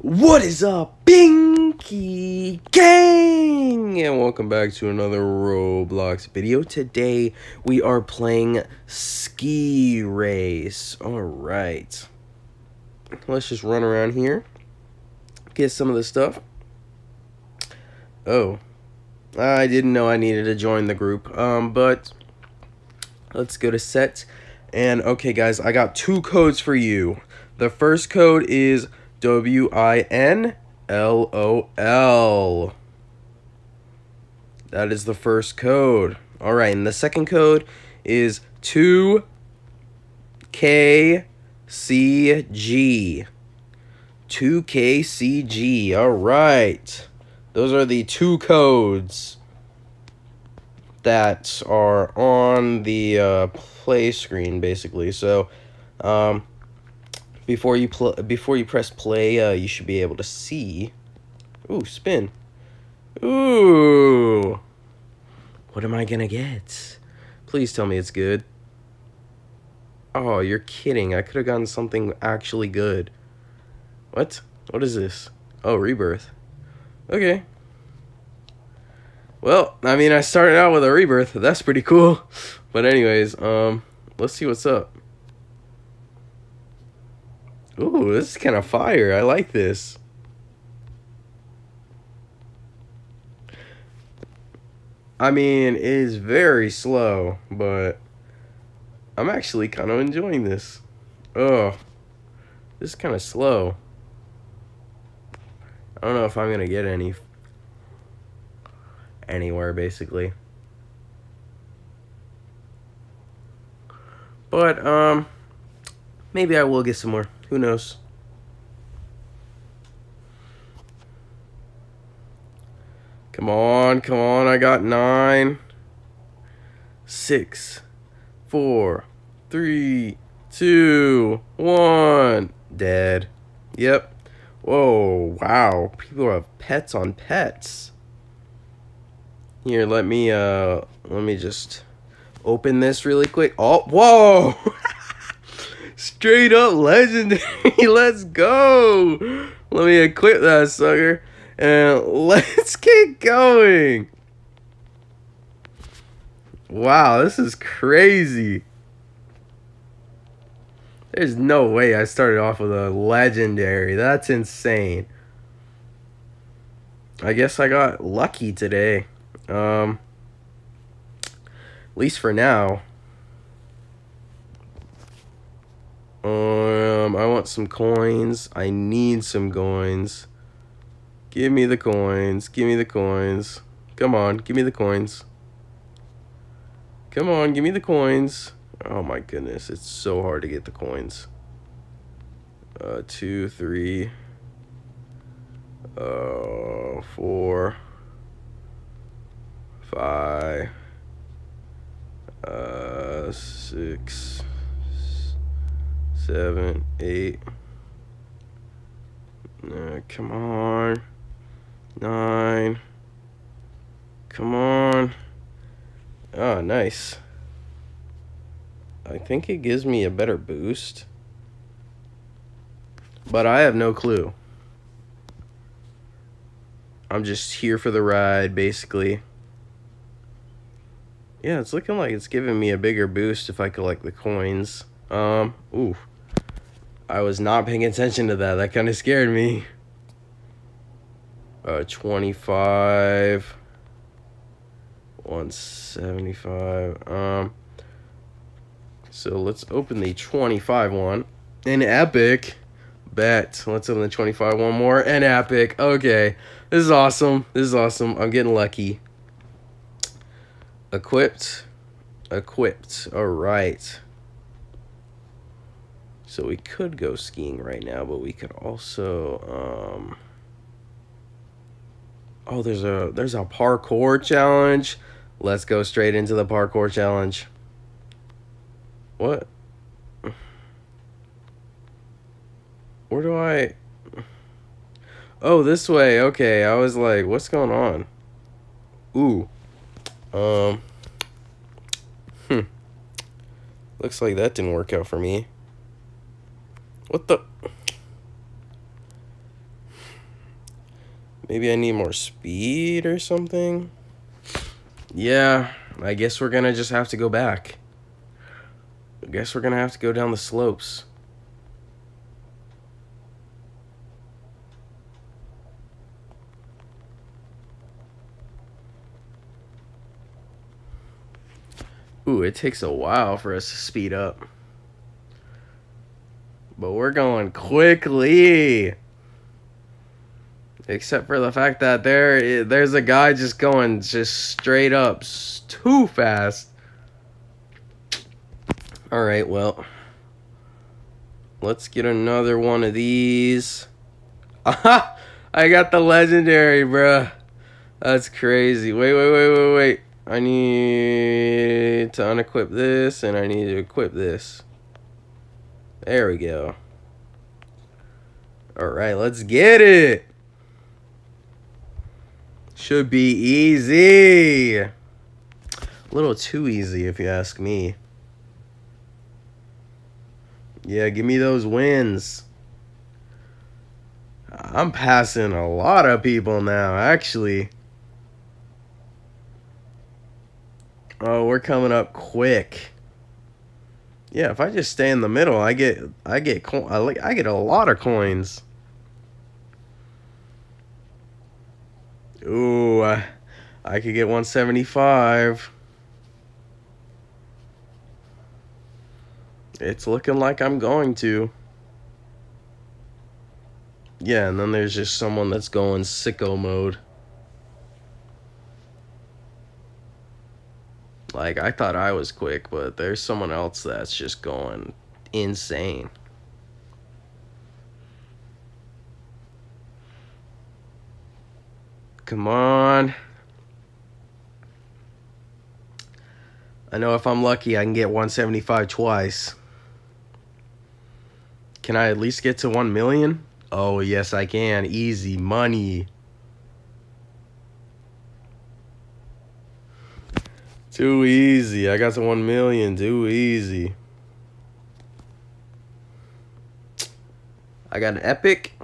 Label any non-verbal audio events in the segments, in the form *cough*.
What is up, Binky Gang? And welcome back to another Roblox video. Today, we are playing Ski Race. Alright. Let's just run around here. Get some of the stuff. Oh. I didn't know I needed to join the group. Um, but... Let's go to set. And, okay, guys, I got two codes for you. The first code is W I N L O L. That is the first code. All right, and the second code is 2KCG. 2KCG. All right. Those are the two codes that are on the uh, play screen, basically. So, um, before you pl before you press play, uh, you should be able to see. Ooh, spin. Ooh. What am I gonna get? Please tell me it's good. Oh, you're kidding. I could have gotten something actually good. What? What is this? Oh, rebirth. Okay. Well, I mean, I started out with a rebirth. That's pretty cool. But anyways, um, let's see what's up. Ooh, this is kind of fire. I like this. I mean, it is very slow, but I'm actually kind of enjoying this. Oh, this is kind of slow. I don't know if I'm going to get any anywhere, basically. But, um, maybe I will get some more. Who knows? Come on, come on. I got nine, six, four, three, two, one. Dead. Yep. Whoa, wow. People have pets on pets. Here, let me, uh, let me just open this really quick. Oh, whoa! *laughs* Straight up legendary. *laughs* let's go. Let me equip that sucker. And *laughs* let's get going. Wow, this is crazy. There's no way I started off with a legendary. That's insane. I guess I got lucky today. Um, at least for now. Um, I want some coins. I need some coins. Give me the coins. Give me the coins. Come on, give me the coins. Come on, give me the coins. Oh my goodness, it's so hard to get the coins. Uh, two, three, uh, four, five, uh, six, seven, eight. Come on. Nine. Come on. Oh, nice. I think it gives me a better boost. But I have no clue. I'm just here for the ride, basically. Yeah, it's looking like it's giving me a bigger boost if I collect the coins. Um, ooh. I was not paying attention to that. That kind of scared me. Uh, 25. 175. Um, so let's open the 25 one. An epic. Bet. Let's open the 25 one more. An epic. Okay. This is awesome. This is awesome. I'm getting lucky. Equipped. Equipped. All right. So we could go skiing right now, but we could also um Oh, there's a there's a parkour challenge. Let's go straight into the parkour challenge. What? Where do I Oh, this way. Okay. I was like, what's going on? Ooh. Um Hmm. Looks like that didn't work out for me. What the? Maybe I need more speed or something. Yeah, I guess we're gonna just have to go back. I guess we're gonna have to go down the slopes. Ooh, it takes a while for us to speed up. But we're going quickly. Except for the fact that there there's a guy just going just straight up too fast. All right, well. Let's get another one of these. *laughs* I got the legendary, bruh. That's crazy. Wait, wait, wait, wait, wait. I need to unequip this and I need to equip this. There we go. Alright, let's get it. Should be easy. A little too easy if you ask me. Yeah, give me those wins. I'm passing a lot of people now, actually. Oh, we're coming up quick. Yeah, if I just stay in the middle, I get I get I like I get a lot of coins. Ooh, I, I could get 175. It's looking like I'm going to. Yeah, and then there's just someone that's going sicko mode. Like, I thought I was quick, but there's someone else that's just going insane. Come on. I know if I'm lucky, I can get 175 twice. Can I at least get to 1 million? Oh, yes, I can. Easy money. Too easy. I got to 1 million. Too easy. I got an epic.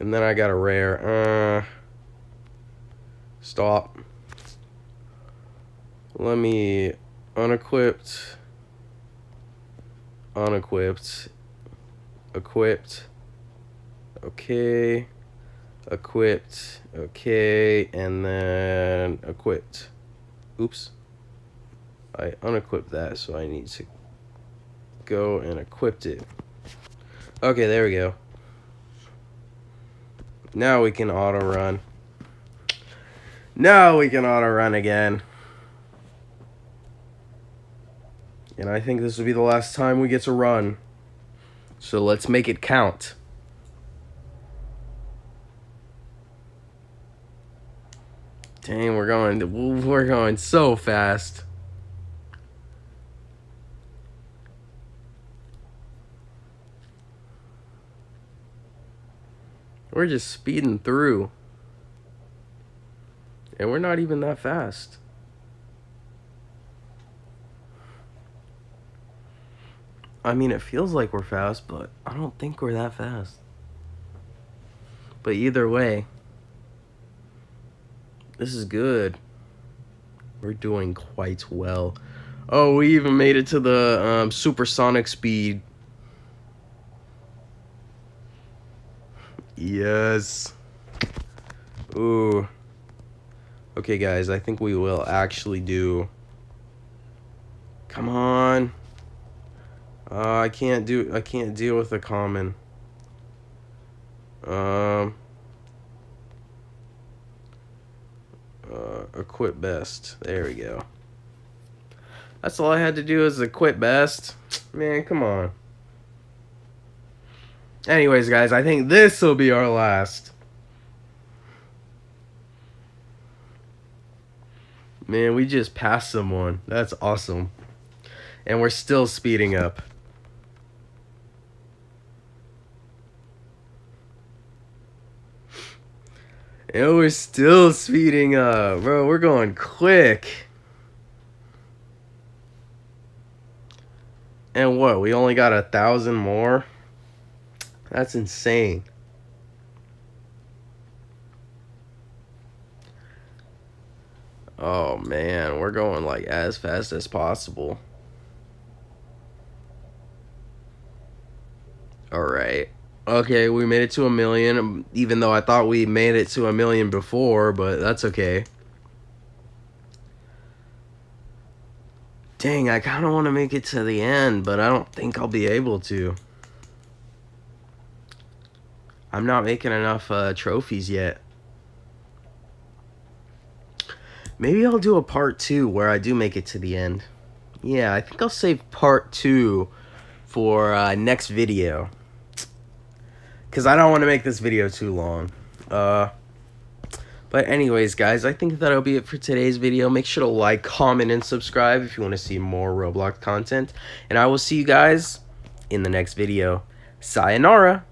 And then I got a rare. Uh, stop. Let me unequipped. Unequipped. Equipped. Okay equipped, okay, and then equipped. Oops. I unequipped that, so I need to go and equipped it. Okay, there we go. Now we can auto run. Now we can auto run again. And I think this will be the last time we get to run. So let's make it count. Dang, we're going we're going so fast. We're just speeding through. And we're not even that fast. I mean, it feels like we're fast, but I don't think we're that fast. But either way, this is good. We're doing quite well. Oh, we even made it to the um, supersonic speed. Yes. Ooh. Okay, guys, I think we will actually do... Come on. Uh, I can't do... I can't deal with the common. Um... Equip best. There we go. That's all I had to do is equip best. Man, come on. Anyways, guys, I think this will be our last. Man, we just passed someone. That's awesome. And we're still speeding up. And we're still speeding up, bro. We're going quick. And what? We only got a thousand more? That's insane. Oh man, we're going like as fast as possible. All right. Okay, we made it to a million, even though I thought we made it to a million before, but that's okay. Dang, I kind of want to make it to the end, but I don't think I'll be able to. I'm not making enough uh, trophies yet. Maybe I'll do a part two where I do make it to the end. Yeah, I think I'll save part two for uh, next video. Because I don't want to make this video too long. Uh, but anyways, guys, I think that'll be it for today's video. Make sure to like, comment, and subscribe if you want to see more Roblox content. And I will see you guys in the next video. Sayonara!